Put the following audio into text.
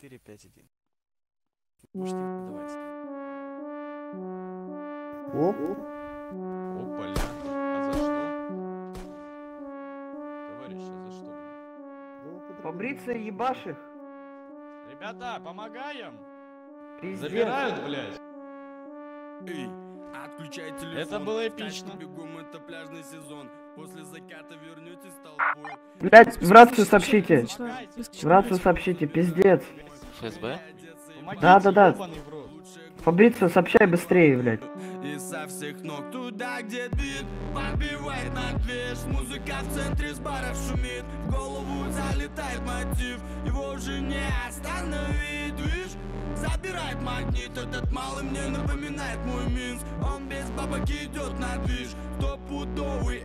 4, 5, 1. Можете давать. Оп. Опаля. А за что? Товарищ, а за что? Фабриция ебаших. Ребята, помогаем! Пиздец. Забирают, блядь! Эй, отключай телефон. Это было эпично. бегом, это пляжный сезон. После заката вернетесь толпой. Блять, в рацию сообщите. В рацию сообщите, пиздец. ФСБ? Да-да-да. Фабриция, сообщай быстрее, блядь. И со всех ног туда, где бит Подбивает на движ Музыка в центре с баров шумит В голову залетает мотив Его уже не остановить, видишь? Забирает магнит Этот малый мне напоминает мой Минск Он без бабок идет на движ Стопудовый